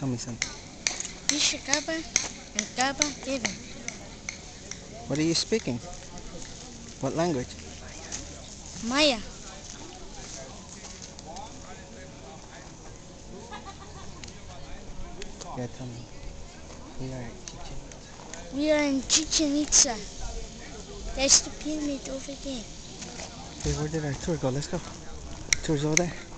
Tell me something. What are you speaking? What language? Maya. Yeah, tell me. We are in Chichen Itza. We are in Chichen Itza. There's the pyramid over there. Hey, where did our tour go? Let's go. Tour's over there.